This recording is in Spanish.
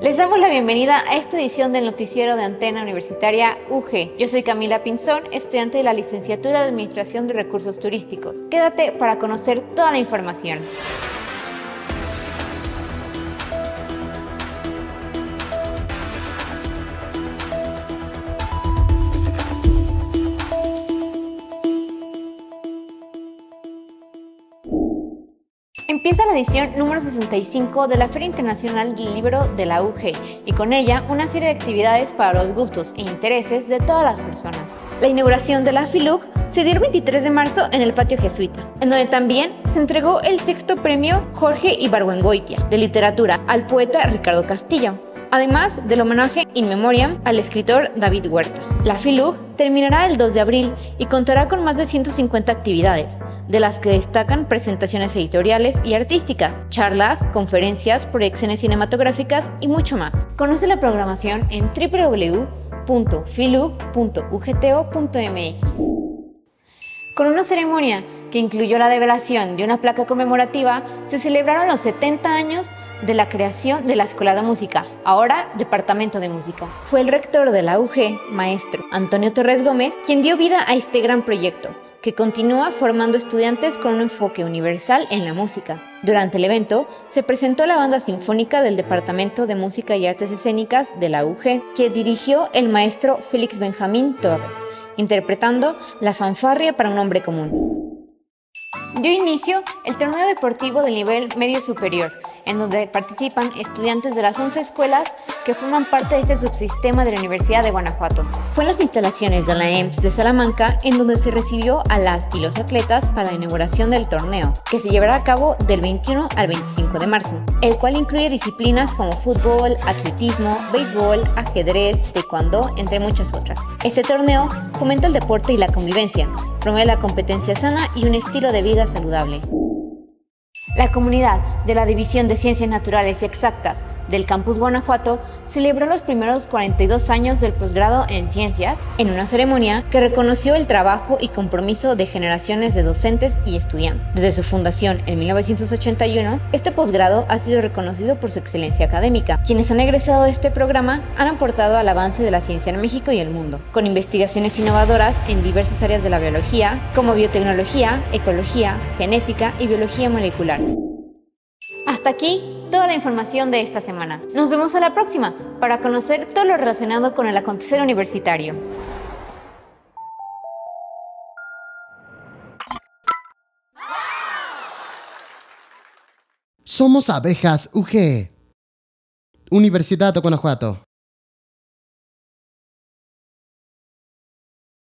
Les damos la bienvenida a esta edición del noticiero de Antena Universitaria UG. Yo soy Camila Pinzón, estudiante de la licenciatura de Administración de Recursos Turísticos. Quédate para conocer toda la información. Empieza la edición número 65 de la Feria Internacional del Libro de la UG y con ella una serie de actividades para los gustos e intereses de todas las personas. La inauguración de la FILUG se dio el 23 de marzo en el patio jesuita, en donde también se entregó el sexto premio Jorge Ibargüengoitia de literatura al poeta Ricardo Castillo además del homenaje in memoriam al escritor David Huerta. La FILUG terminará el 2 de abril y contará con más de 150 actividades, de las que destacan presentaciones editoriales y artísticas, charlas, conferencias, proyecciones cinematográficas y mucho más. Conoce la programación en www.filug.ugto.mx. Con una ceremonia que incluyó la develación de una placa conmemorativa, se celebraron los 70 años de la creación de la Escuela de Música, ahora Departamento de Música. Fue el rector de la UG, maestro Antonio Torres Gómez, quien dio vida a este gran proyecto, que continúa formando estudiantes con un enfoque universal en la música. Durante el evento se presentó la banda sinfónica del Departamento de Música y Artes Escénicas de la UG, que dirigió el maestro Félix Benjamín Torres, interpretando La fanfarria para un hombre común. Dio inicio el torneo deportivo del nivel medio superior, en donde participan estudiantes de las 11 escuelas que forman parte de este subsistema de la Universidad de Guanajuato. Fue en las instalaciones de la EMS de Salamanca en donde se recibió a las y los atletas para la inauguración del torneo, que se llevará a cabo del 21 al 25 de marzo, el cual incluye disciplinas como fútbol, atletismo, béisbol, ajedrez, taekwondo, entre muchas otras. Este torneo fomenta el deporte y la convivencia, promueve la competencia sana y un estilo de vida saludable. La comunidad de la División de Ciencias Naturales y Exactas del Campus Guanajuato celebró los primeros 42 años del posgrado en ciencias en una ceremonia que reconoció el trabajo y compromiso de generaciones de docentes y estudiantes. Desde su fundación en 1981, este posgrado ha sido reconocido por su excelencia académica. Quienes han egresado de este programa han aportado al avance de la ciencia en México y el mundo, con investigaciones innovadoras en diversas áreas de la biología, como biotecnología, ecología, genética y biología molecular. Hasta aquí toda la información de esta semana. Nos vemos a la próxima para conocer todo lo relacionado con el acontecer universitario. Somos abejas UG. Universidad de.